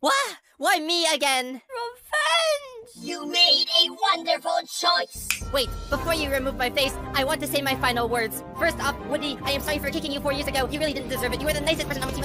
What? Why me again? Revenge! You made a wonderful choice! Wait, before you remove my face, I want to say my final words. First off, Woody, I am sorry for kicking you four years ago. You really didn't deserve it. You were the nicest person on my team.